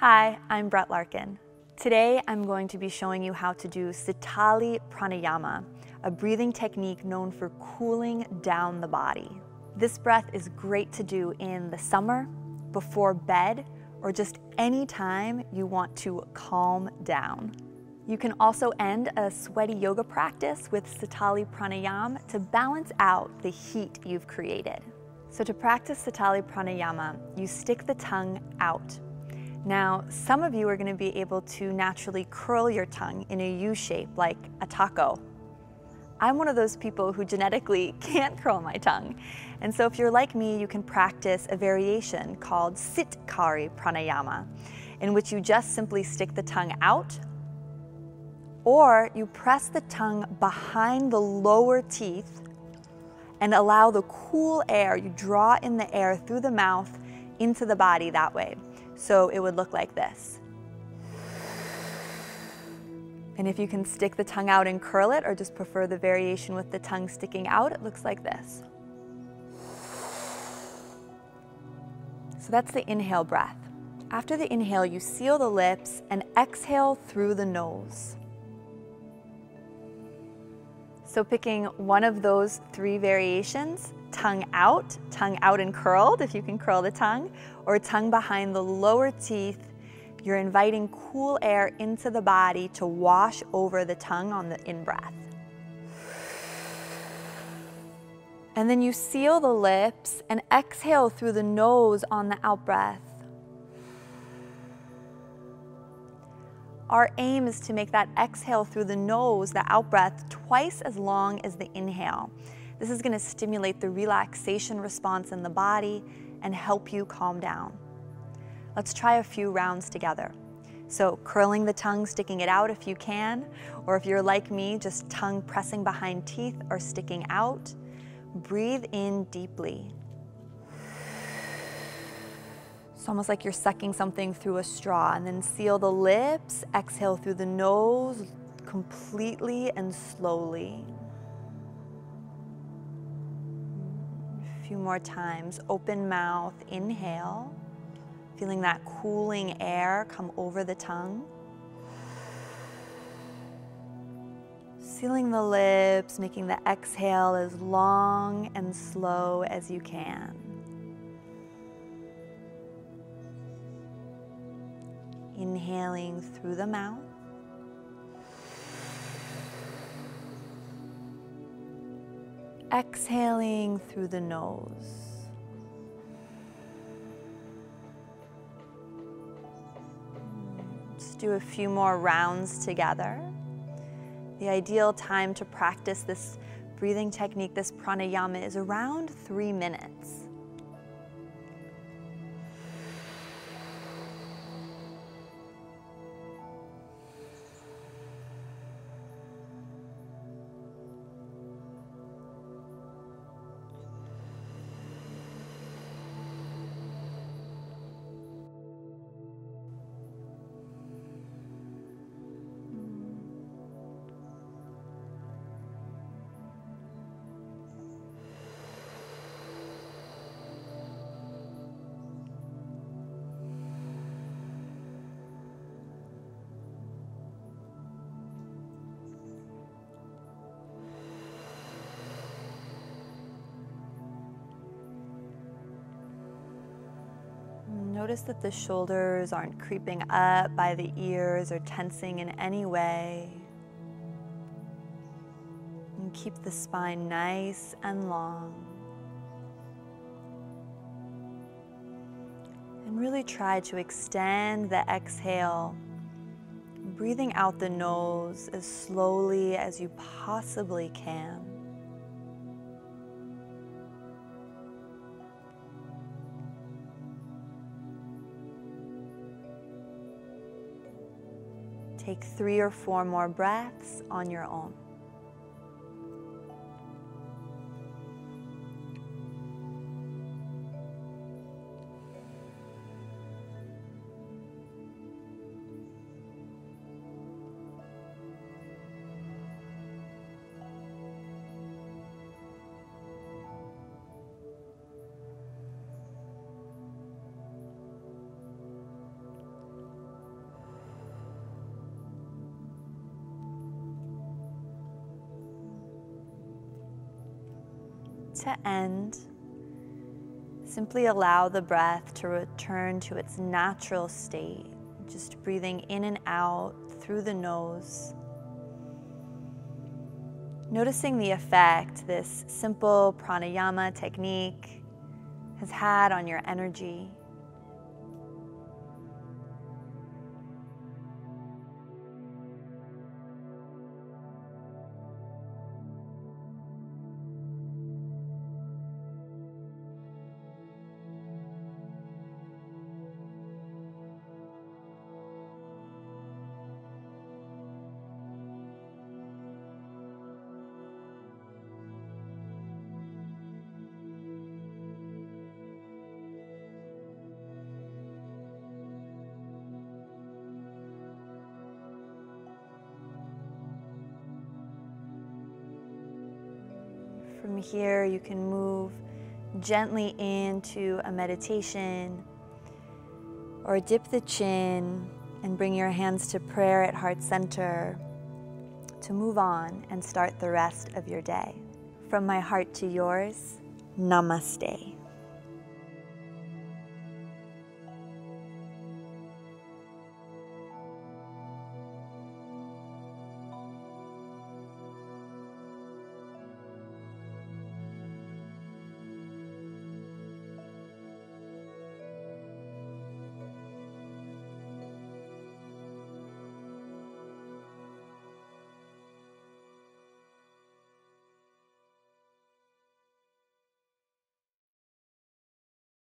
Hi, I'm Brett Larkin. Today I'm going to be showing you how to do Sitali Pranayama, a breathing technique known for cooling down the body. This breath is great to do in the summer, before bed, or just any time you want to calm down. You can also end a sweaty yoga practice with Sitali Pranayama to balance out the heat you've created. So to practice Sitali Pranayama, you stick the tongue out. Now, some of you are gonna be able to naturally curl your tongue in a U shape like a taco. I'm one of those people who genetically can't curl my tongue. And so if you're like me, you can practice a variation called Sitkari Pranayama, in which you just simply stick the tongue out or you press the tongue behind the lower teeth and allow the cool air, you draw in the air through the mouth into the body that way. So it would look like this. And if you can stick the tongue out and curl it, or just prefer the variation with the tongue sticking out, it looks like this. So that's the inhale breath. After the inhale, you seal the lips and exhale through the nose. So picking one of those three variations, tongue out, tongue out and curled, if you can curl the tongue, or tongue behind the lower teeth, you're inviting cool air into the body to wash over the tongue on the in-breath. And then you seal the lips and exhale through the nose on the out-breath. Our aim is to make that exhale through the nose, the out breath, twice as long as the inhale. This is going to stimulate the relaxation response in the body and help you calm down. Let's try a few rounds together. So curling the tongue, sticking it out if you can, or if you're like me, just tongue pressing behind teeth or sticking out. Breathe in deeply. It's almost like you're sucking something through a straw and then seal the lips, exhale through the nose completely and slowly. Few more times, open mouth, inhale, feeling that cooling air come over the tongue. Sealing the lips, making the exhale as long and slow as you can. Inhaling through the mouth. Exhaling through the nose. Let's do a few more rounds together. The ideal time to practice this breathing technique, this pranayama, is around three minutes. Notice that the shoulders aren't creeping up by the ears or tensing in any way. And keep the spine nice and long. And really try to extend the exhale, breathing out the nose as slowly as you possibly can. Take three or four more breaths on your own. To end, simply allow the breath to return to its natural state, just breathing in and out through the nose. Noticing the effect this simple pranayama technique has had on your energy. From here, you can move gently into a meditation or dip the chin and bring your hands to prayer at heart center to move on and start the rest of your day. From my heart to yours, namaste.